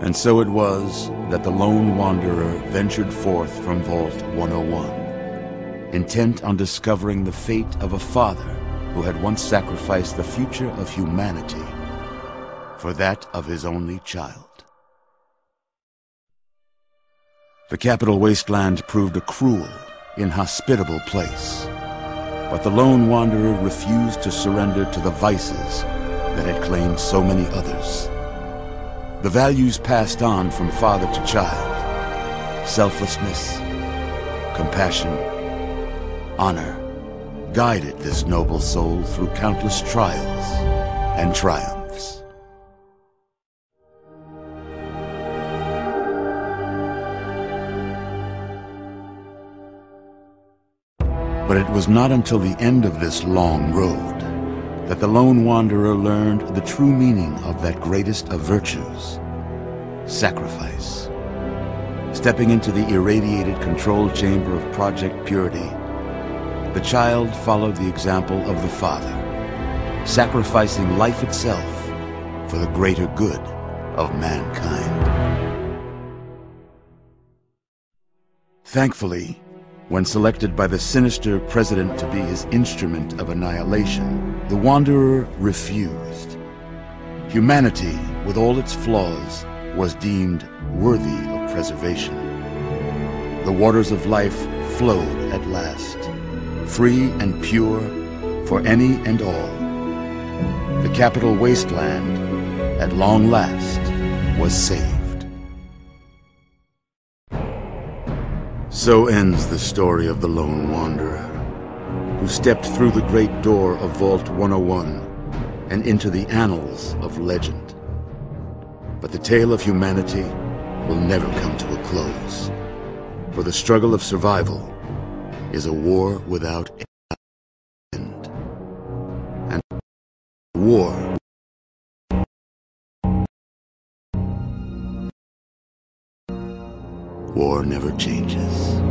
And so it was that the lone wanderer ventured forth from Vault 101, intent on discovering the fate of a father who had once sacrificed the future of humanity for that of his only child. The capital wasteland proved a cruel, inhospitable place, but the lone wanderer refused to surrender to the vices that had claimed so many others. The values passed on from father to child, selflessness, compassion, honor, guided this noble soul through countless trials and triumphs. But it was not until the end of this long road that the lone wanderer learned the true meaning of that greatest of virtues, sacrifice. Stepping into the irradiated control chamber of Project Purity, the child followed the example of the father, sacrificing life itself for the greater good of mankind. Thankfully, when selected by the sinister president to be his instrument of annihilation, the Wanderer refused. Humanity, with all its flaws, was deemed worthy of preservation. The waters of life flowed at last, free and pure for any and all. The capital wasteland, at long last, was saved. So ends the story of the Lone Wanderer, who stepped through the great door of Vault 101 and into the annals of legend. But the tale of humanity will never come to a close, for the struggle of survival is a war without end. And war War never changes.